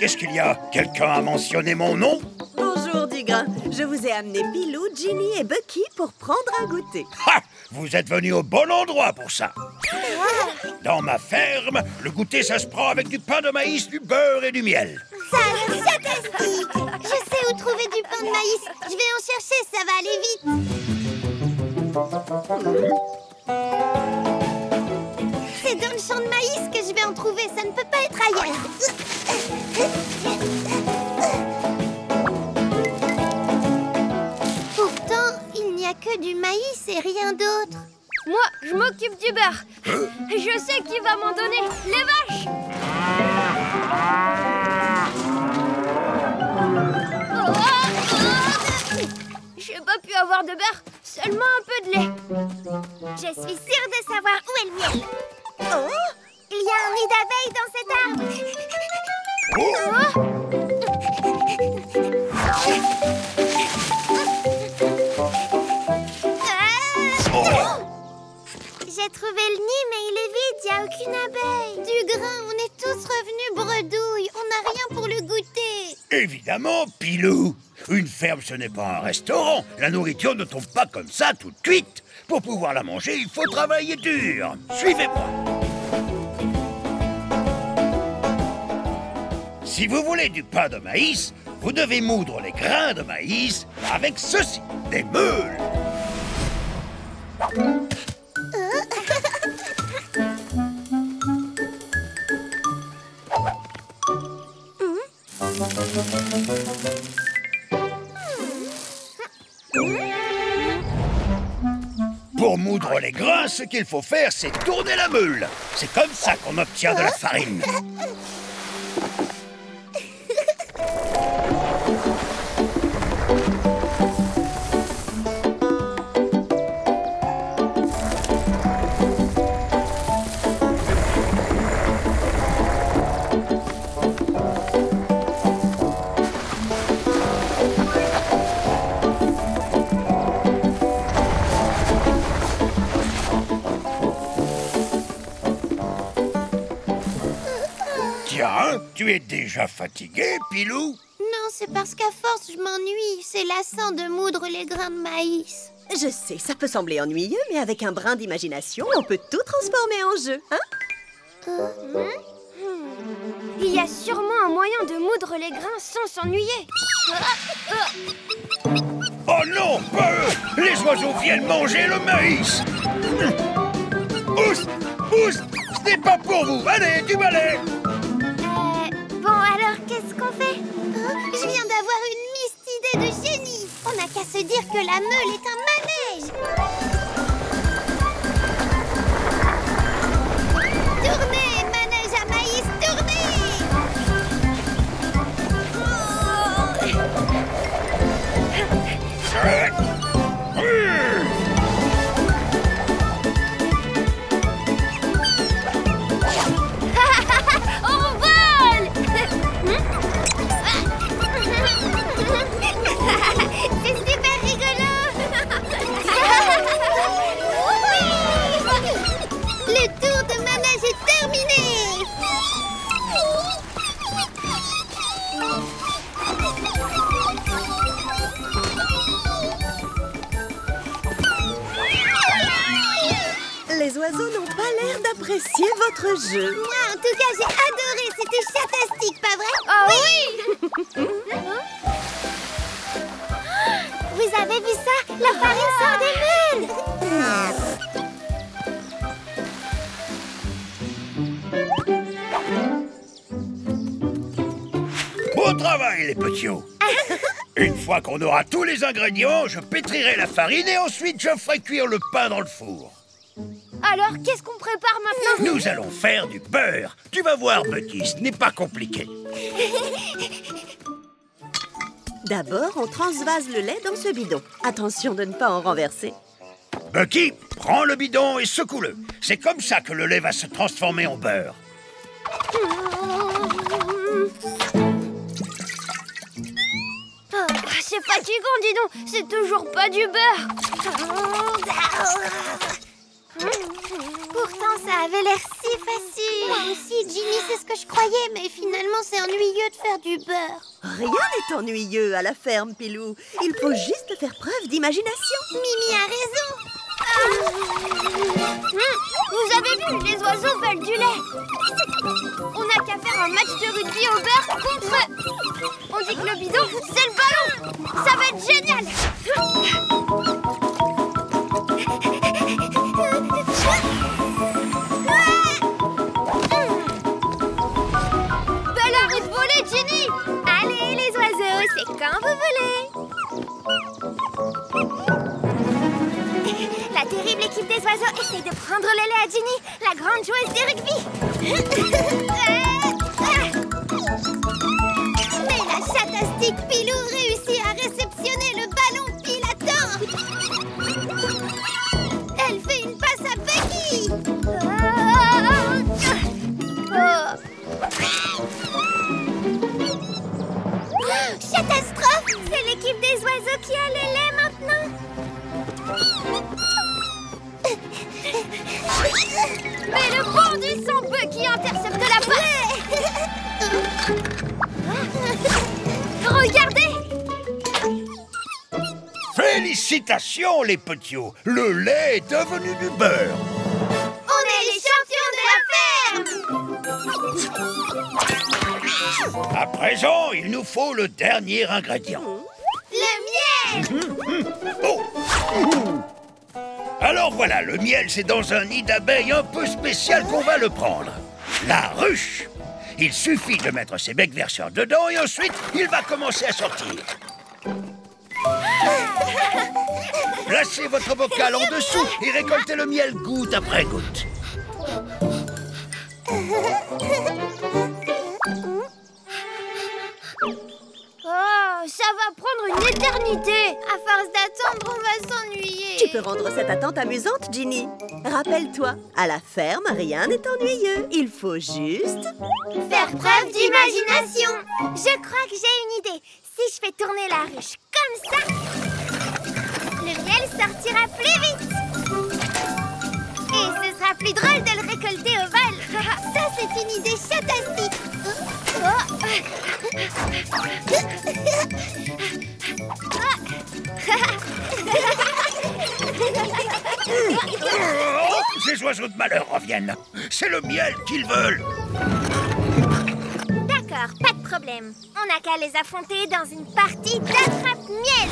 Qu'est-ce qu'il y a Quelqu'un a mentionné mon nom Bonjour, Digrin. Je vous ai amené Pilou, Ginny et Bucky pour prendre un goûter. Ha Vous êtes venu au bon endroit pour ça. Dans ma ferme, le goûter, ça se prend avec du pain de maïs, du beurre et du miel. Ça a l'air fantastique Je sais où trouver du pain de maïs. Je vais en chercher, ça va aller vite. C'est dans le champ de maïs que je vais en trouver. Ça ne peut pas être ailleurs. Pourtant, il n'y a que du maïs et rien d'autre. Moi, je m'occupe du beurre. Je sais qui va m'en donner. Les vaches J'ai pas pu avoir de beurre, seulement un peu de lait. Je suis sûre de savoir où est le miel. Oh Il y a un nid d'abeilles dans cet arbre. J'ai trouvé le nid, mais il est vide, il n'y a aucune abeille. Du grain, on est tous revenus bredouilles. On n'a rien pour le goûter. Évidemment, Pilou Une ferme, ce n'est pas un restaurant. La nourriture ne tombe pas comme ça, toute cuite. Pour pouvoir la manger, il faut travailler dur. Suivez-moi. Si vous voulez du pain de maïs, vous devez moudre les grains de maïs avec ceci, des meules. Pour moudre les grains, ce qu'il faut faire, c'est tourner la meule. C'est comme ça qu'on obtient de la farine. Tu es déjà fatigué, Pilou Non, c'est parce qu'à force, je m'ennuie. C'est lassant de moudre les grains de maïs. Je sais, ça peut sembler ennuyeux, mais avec un brin d'imagination, on peut tout transformer en jeu, hein Il y a sûrement un moyen de moudre les grains sans s'ennuyer. Oh non, pas eux Les oiseaux viennent manger le maïs Ousse Ousse Ce n'est pas pour vous Allez, du balai n'a qu'à se dire que la meule est un votre jeu. Moi, en tout cas, j'ai adoré. C'était fantastique, pas vrai? Ah oui. Vous avez vu ça? La farine sort des meules. Beau travail, les petits Une fois qu'on aura tous les ingrédients, je pétrirai la farine et ensuite je ferai cuire le pain dans le four. Alors, qu'est-ce qu'on prépare maintenant? Nous allons faire du beurre. Tu vas voir, Bucky, ce n'est pas compliqué. D'abord, on transvase le lait dans ce bidon. Attention de ne pas en renverser. Bucky, prends le bidon et secoue-le. C'est comme ça que le lait va se transformer en beurre. Oh, C'est fatigant, dis donc C'est toujours pas du beurre Pourtant, ça avait l'air si facile. Moi aussi, Ginny, c'est ce que je croyais, mais finalement, c'est ennuyeux de faire du beurre. Rien n'est ennuyeux à la ferme, Pilou. Il faut juste faire preuve d'imagination. Mimi a raison. Hum, Vous avez vu, les oiseaux veulent du lait. On n'a qu'à faire un match de rugby au beurre contre eux. On dit que le bidon, c'est le ballon. Ça va être génial. Mais le bon du sang peu qui intercepte la passe Regardez. Félicitations, les petits Le lait est devenu du beurre. On est les champions de la ferme. À présent, il nous faut le dernier ingrédient. Le miel. Oh Alors voilà, le miel, c'est dans un nid d'abeilles un peu spécial qu'on va le prendre. La ruche Il suffit de mettre ses becs verseurs dedans et ensuite, il va commencer à sortir. Placez votre bocal en dessous et récoltez le miel goutte après goutte. Va prendre une éternité. À force d'attendre, on va s'ennuyer. Tu peux rendre cette attente amusante, Ginny. Rappelle-toi, à la ferme, rien n'est ennuyeux. Il faut juste... Faire preuve d'imagination. Je crois que j'ai une idée. Si je fais tourner la ruche comme ça Le miel sortira plus vite. Et ce sera plus drôle de le récolter au vol. Ça, c'est une idée chatastique Oh, ces oiseaux de malheur reviennent. C'est le miel qu'ils veulent. D'accord, pas de problème On n'a qu'à les affronter dans une partie d'attrape-miel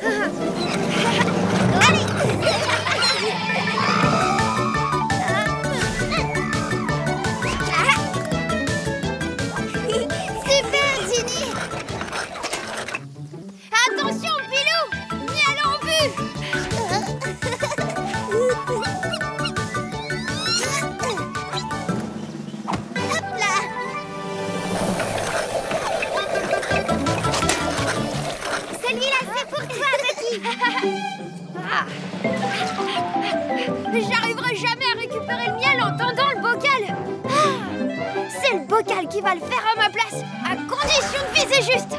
Allez Betty J'arriverai jamais à récupérer le miel en tendant le bocal. Ah, C'est le bocal qui va le faire à ma place, à condition de viser juste.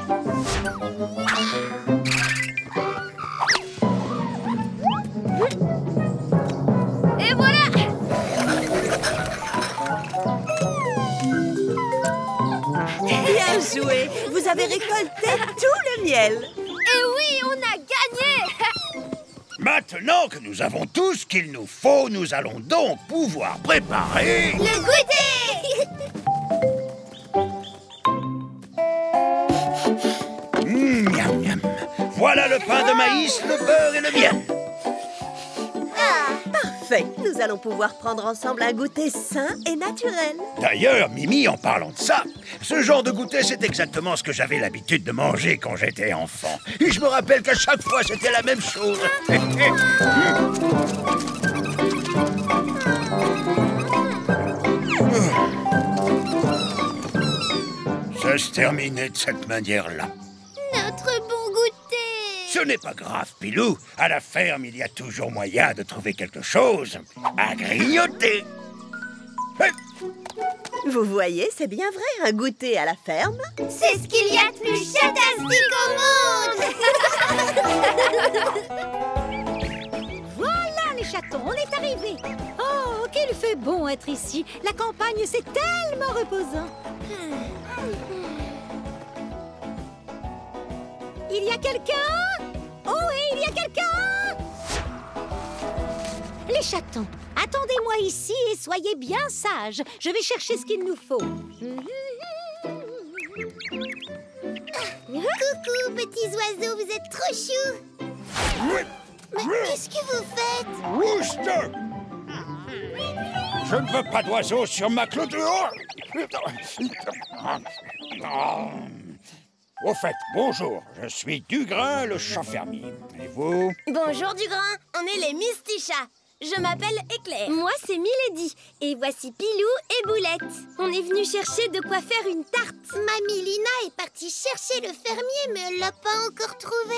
Et voilà. Bien joué. Vous avez récolté tout le miel Maintenant que nous avons tout ce qu'il nous faut, nous allons donc pouvoir préparer... Le goûter Mmh, miam, miam. Voilà le pain de maïs, le beurre et le miel. Parfait Nous allons pouvoir prendre ensemble un goûter sain et naturel. D'ailleurs, Mimi, en parlant de ça, ce genre de goûter, c'est exactement ce que j'avais l'habitude de manger quand j'étais enfant. Et je me rappelle qu'à chaque fois, c'était la même chose. Ça se terminait de cette manière-là. Notre bon goûter Ce n'est pas grave, Pilou. À la ferme, il y a toujours moyen de trouver quelque chose à grignoter. Vous voyez, c'est bien vrai, un goûter à la ferme. C'est ce qu'il y a de plus chatastique au monde Voilà les chatons, on est arrivés. Oh, ok, fait bon être ici. La campagne, c'est tellement reposant. Il y a quelqu'un? Oh, et il y a quelqu'un Les chatons, attendez-moi ici et soyez bien sages. Je vais chercher ce qu'il nous faut. Coucou, petits oiseaux, vous êtes trop choux Mais qu'est-ce que vous faites? Rouste Je ne veux pas d'oiseaux sur ma clôture Au fait, bonjour, je suis Dugrain, le chat fermier. Et vous? Bonjour Dugrain, on est les Mistichats. Je m'appelle Éclair. Moi, c'est Milady. Et voici Pilou et Boulette. On est venu chercher de quoi faire une tarte. Mamie Lina est partie chercher le fermier, mais elle l'a pas encore trouvé.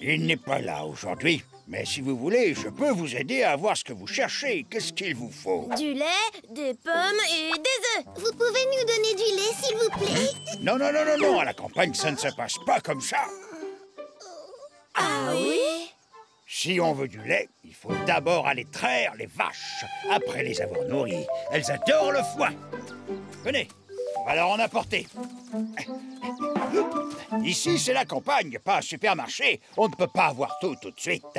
Il n'est pas là aujourd'hui. Mais si vous voulez, je peux vous aider à voir ce que vous cherchez. Qu'est-ce qu'il vous faut? Du lait, des pommes et des œufs. Vous pouvez nous donner du lait, s'il vous plaît? Non, non, non, non, non, à la campagne, ça ne se passe pas comme ça. Ah oui? Si on veut du lait, il faut d'abord aller traire les vaches. Après les avoir nourries, elles adorent le foin. Venez, on va leur en apporter. Ici, c'est la campagne, pas un supermarché. On ne peut pas avoir tout tout de suite.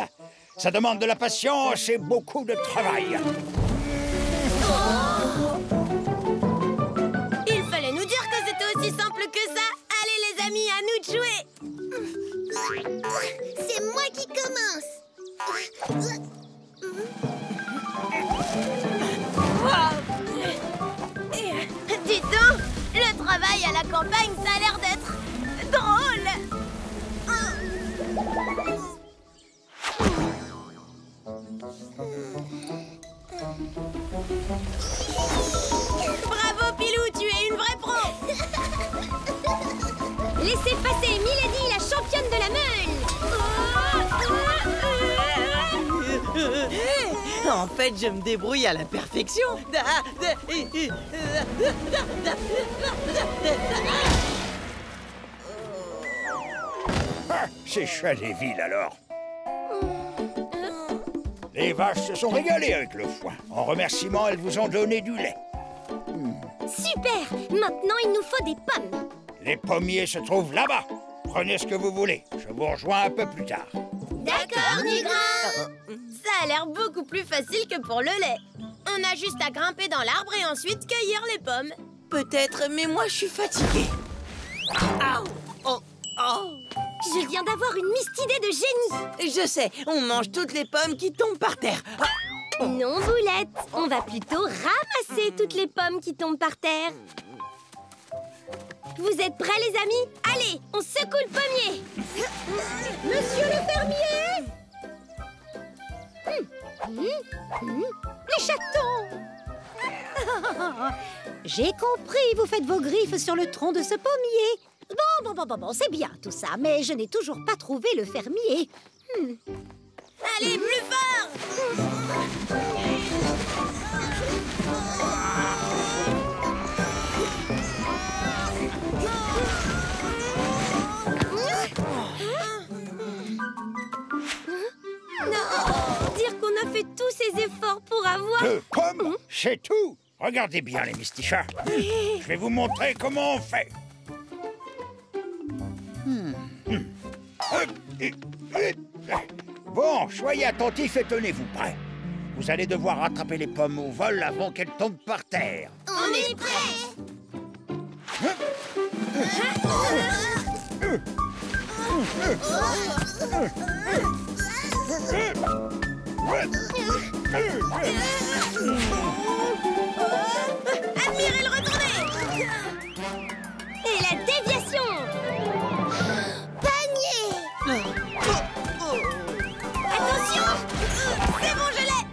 Ça demande de la patience et beaucoup de travail. Il C'est moi qui commence Dis donc, le travail à la campagne, ça a l'air d'être drôle. Bravo Pilou, tu es une vraie pro. Laissez passer En fait, je me débrouille à la perfection. Ah, c'est Chaléville alors. Les vaches se sont régalées avec le foin. En remerciement, elles vous ont donné du lait. Super Maintenant, il nous faut des pommes. Les pommiers se trouvent là-bas. Prenez ce que vous voulez. Je vous rejoins un peu plus tard. D'accord, Ça a l'air beaucoup plus facile que pour le lait. On a juste à grimper dans l'arbre et ensuite cueillir les pommes. Peut-être, mais moi, je suis fatiguée. Aouh Oh Oh Je viens d'avoir une mystidée de génie Je sais, on mange toutes les pommes qui tombent par terre. Ah, Non, Boulette On va plutôt ramasser toutes les pommes qui tombent par terre. Vous êtes prêts, les amis? Allez, on secoue le pommier Monsieur le fermier Les chatons J'ai compris, vous faites vos griffes sur le tronc de ce pommier. Bon, bon, bon, bon, bon, c'est bien tout ça, mais je n'ai toujours pas trouvé le fermier. Allez, plus fort efforts pour avoir... Pommes, c'est tout. Regardez bien les mistichats. Je vais vous montrer comment on fait. Hmm. Bon, soyez attentifs et tenez-vous prêts. Vous allez devoir rattraper les pommes au vol avant qu'elles tombent par terre. On est prêts Admirez le retourné Et la déviation. Panier. Attention. C'est bon, je l'ai.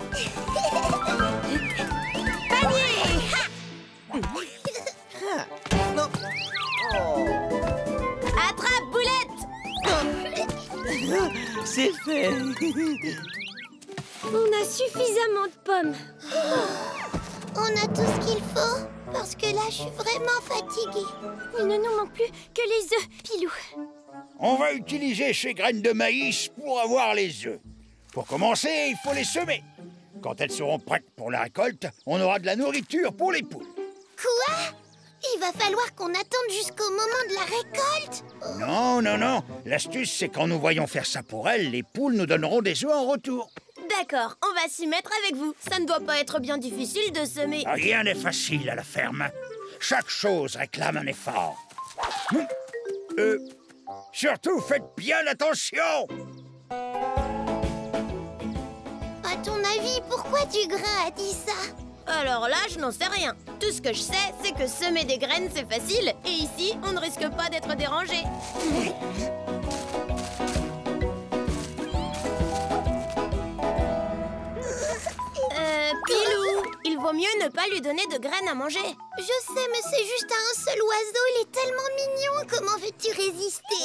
Panier. Attrape, boulette c'est fait. On a suffisamment de pommes. On a tout ce qu'il faut Parce que là, je suis vraiment fatiguée Il ne nous manque plus que les œufs, Pilou. On va utiliser ces graines de maïs pour avoir les œufs. Pour commencer, il faut les semer. Quand elles seront prêtes pour la récolte, on aura de la nourriture pour les poules. Quoi? Il va falloir qu'on attende jusqu'au moment de la récolte? Non, non, non. L'astuce, c'est quand nous voyons faire ça pour elles, les poules nous donneront des œufs en retour. D'accord, on va s'y mettre avec vous. Ça ne doit pas être bien difficile de semer. Rien n'est facile à la ferme. Chaque chose réclame un effort. Hum. Euh, surtout, faites bien attention À ton avis, pourquoi Dugrain a dit ça Alors là, je n'en sais rien. Tout ce que je sais, c'est que semer des graines, c'est facile. Et ici, on ne risque pas d'être dérangé. vaut mieux ne pas lui donner de graines à manger. Je sais, mais c'est juste un seul oiseau, il est tellement mignon Comment veux-tu résister?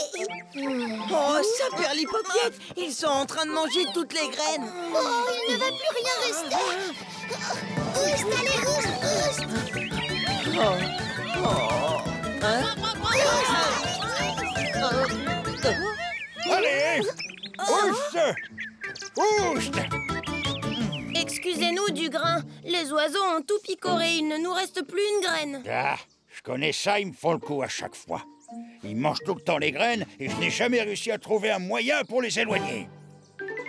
Oh, ça perd Ils sont en train de manger toutes les graines. Oh, il ne va plus rien rester. Ouste, allez, ouste Oh, oh, hein? Allez Ouste Ouste Excusez-nous du grain. Les oiseaux ont tout picoré. Il ne nous reste plus une graine. Ah, je connais ça, ils me font le coup à chaque fois. Ils mangent tout le temps les graines et je n'ai jamais réussi à trouver un moyen pour les éloigner.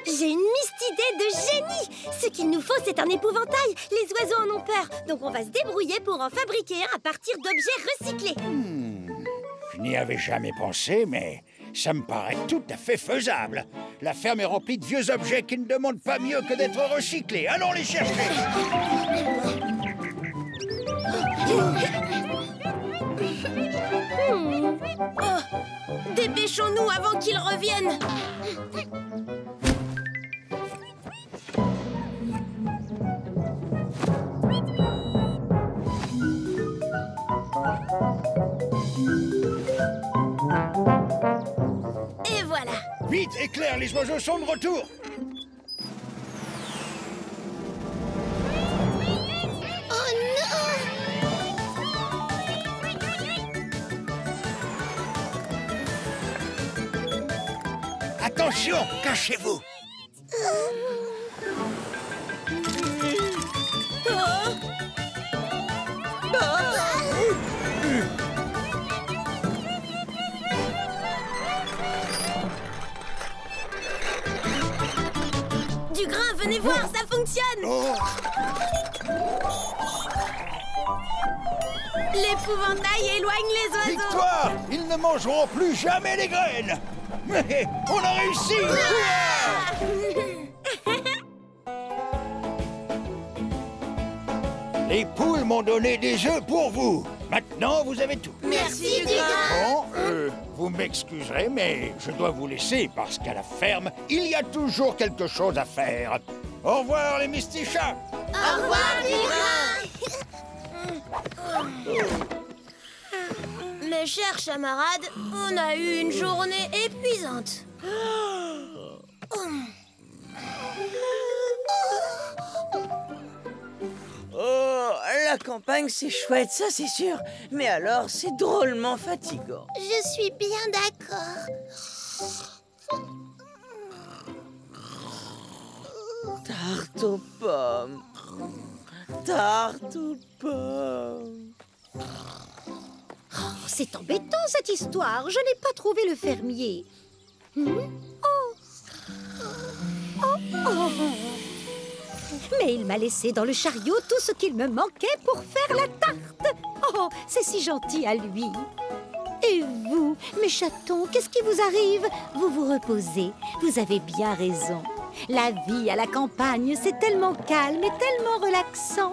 J'ai une miste idée de génie Ce qu'il nous faut, c'est un épouvantail Les oiseaux en ont peur, donc on va se débrouiller pour en fabriquer un à partir d'objets recyclés Je n'y avais jamais pensé, mais ça me paraît tout à fait faisable. La ferme est remplie de vieux objets qui ne demandent pas mieux que d'être recyclés. Allons les chercher Oh, Dépêchons-nous avant qu'ils reviennent. Éclaire, les oiseaux sont de retour. Oh Attention, cachez-vous voir, ça fonctionne. Oh, L'épouvantail éloigne les oiseaux. Victoire Ils ne mangeront plus jamais les graines Mais on a réussi Les poules m'ont donné des œufs pour vous. Maintenant, vous avez tout. Merci, du grain. Bon, euh, vous m'excuserez, mais je dois vous laisser parce qu'à la ferme, il y a toujours quelque chose à faire. Au revoir, les mystichats Au revoir, du grain. Mes chers camarades, on a eu une journée épuisante. Oh, la campagne, c'est chouette, ça c'est sûr. Mais alors, c'est drôlement fatigant. Je suis bien d'accord. Tarte aux pommes. Tarte aux pommes. Oh, C'est embêtant cette histoire, je n'ai pas trouvé le fermier. Hmm? Oh. Oh. Mais il m'a laissé dans le chariot tout ce qu'il me manquait pour faire la tarte. Oh, c'est si gentil à lui. Et vous, mes chatons, qu'est-ce qui vous arrive? Vous vous reposez, vous avez bien raison. La vie à la campagne, c'est tellement calme et tellement relaxant.